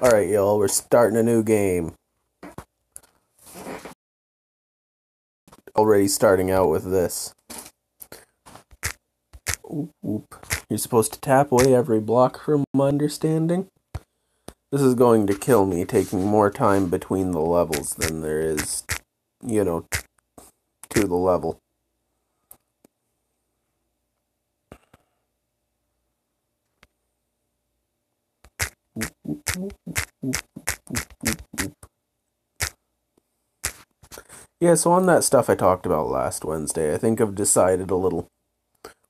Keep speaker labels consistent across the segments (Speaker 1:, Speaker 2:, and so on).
Speaker 1: Alright, y'all, we're starting a new game. Already starting out with this. Oop. You're supposed to tap away every block from understanding. This is going to kill me, taking more time between the levels than there is, you know, to the level. Yeah, so on that stuff I talked about last Wednesday, I think I've decided a little.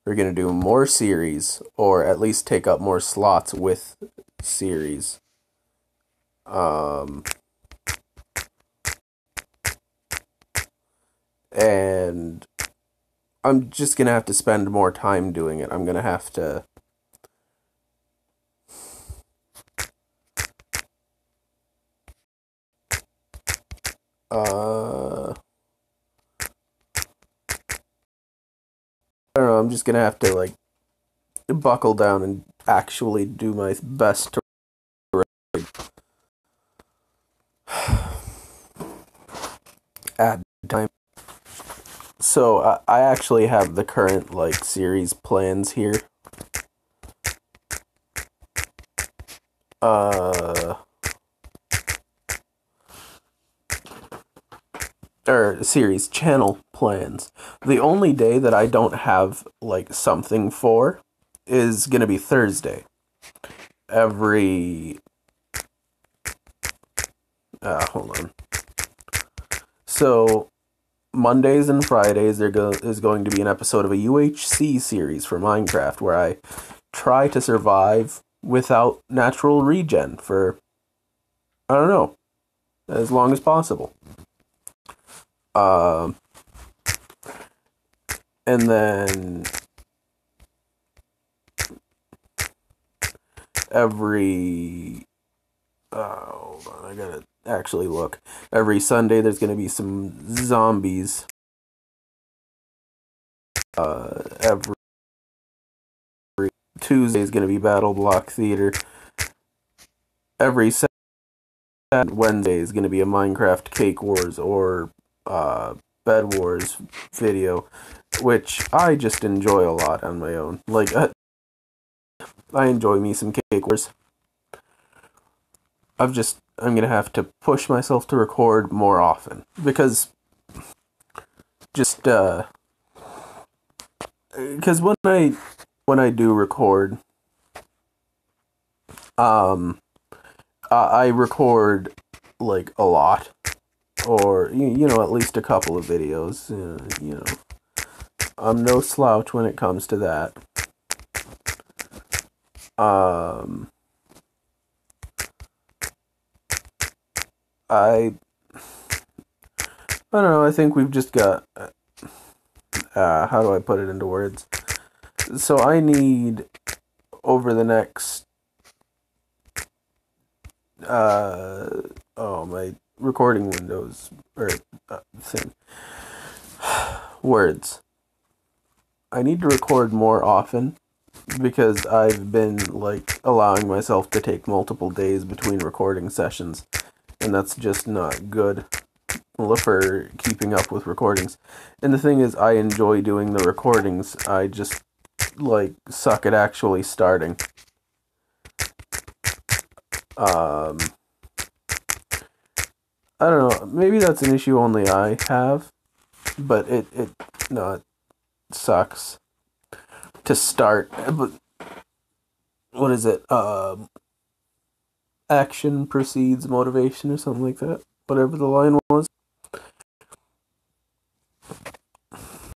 Speaker 1: We're going to do more series, or at least take up more slots with series. Um, and I'm just going to have to spend more time doing it. I'm going to have to Uh, I don't know. I'm just gonna have to like buckle down and actually do my best to. Add time. So I, I actually have the current like series plans here. Uh. Or series channel plans. The only day that I don't have like something for is going to be Thursday. Every uh hold on. So Mondays and Fridays there go- is going to be an episode of a UHC series for Minecraft where I try to survive without natural regen for I don't know as long as possible. Um, and then every uh, hold on, I gotta actually look. Every Sunday there's gonna be some zombies. Uh, every Tuesday is gonna be Battle Block Theater. Every Saturday, Wednesday is gonna be a Minecraft Cake Wars or uh, Bed Wars video, which I just enjoy a lot on my own. Like, uh, I enjoy me some Cake Wars. I've just, I'm gonna have to push myself to record more often because just, uh, because when I, when I do record, um, I record like a lot or you, you know at least a couple of videos uh, you know. I'm no slouch when it comes to that. Um i i don't know i think we've just got uh, how do i put it into words? So i need over the next uh oh my recording windows or uh, thing. Words. I need to record more often because I've been like allowing myself to take multiple days between recording sessions, and that's just not good for keeping up with recordings. And the thing is, I enjoy doing the recordings. I just like suck at actually starting. Um I don't know. Maybe that's an issue only I have, but it it no it sucks to start. But what is it? Um, action precedes motivation or something like that. Whatever the line was.